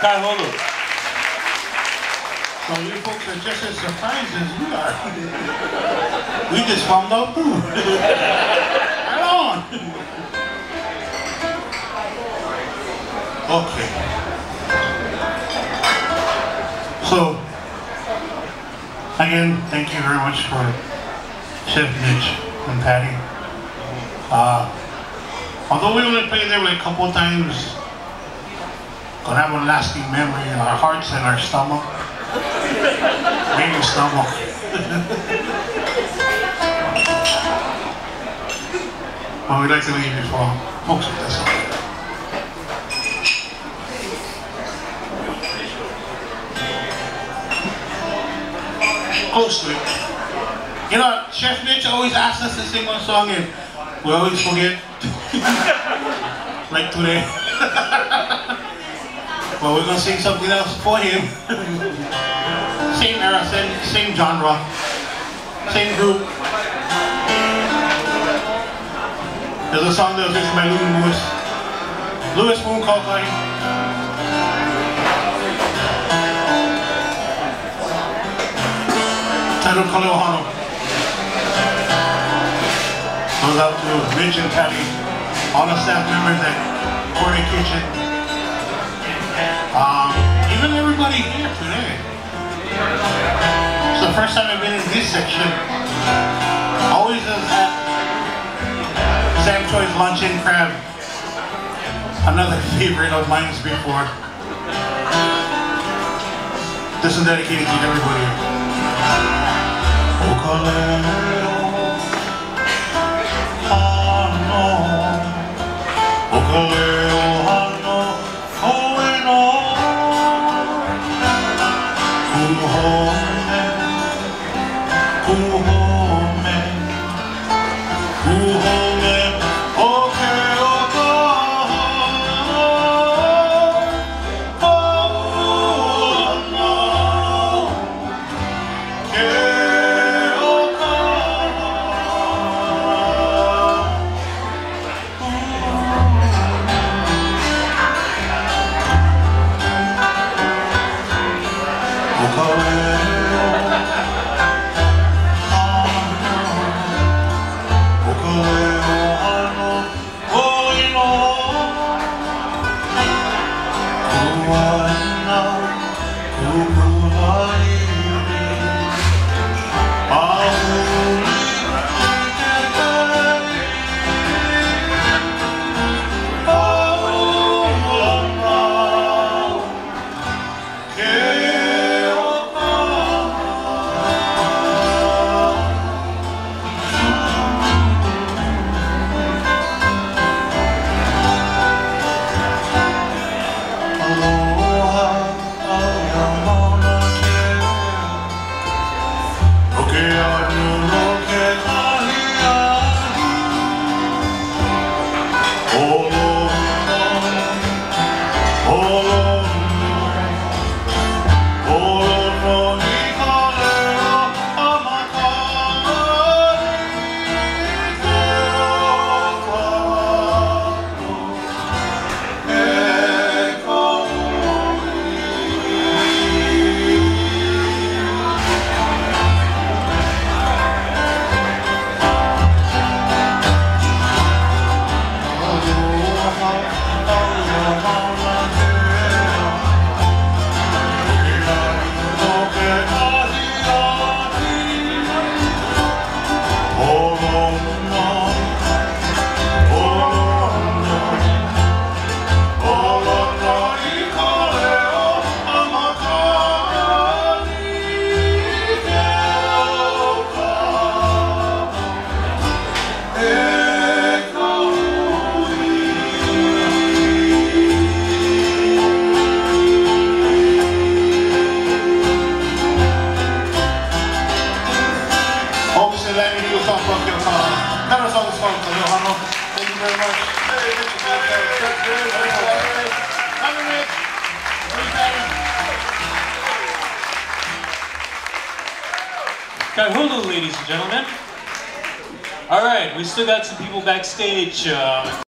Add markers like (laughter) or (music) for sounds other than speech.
Kaiholu. So you folks are just as surprised as we are. we just found out too. right on. Okay. So, again, thank you very much for Chef Mitch and Patti. Uh, although we only played there like a couple times, gonna have a lasting memory in our hearts and our stomach. Maybe stomach. (laughs) well, we'd like to leave you for folks with this. It. You know, Chef Mitch always asks us to sing one song and we always forget. (laughs) like today. Well, we're gonna sing something else for him. (laughs) same era, same, same genre, same group. There's a song that was written by Louis Lewis. Louis Moon called Titled Kaleohano. Goes out to Rich and Patti, all the staff members at Corner Kitchen. Um, even everybody here today. It's the first time I've been in this section. Always at Sam Choy's Luncheon Crab. Another (laughs) favorite of mine's before. This is dedicated to everybody. Called Thank you very much. Rich. Kaiholu, ladies and gentlemen. All right, we still got some people backstage. Uh,